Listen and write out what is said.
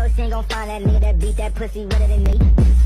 know she ain't gon' find that nigga that beat that pussy better than me.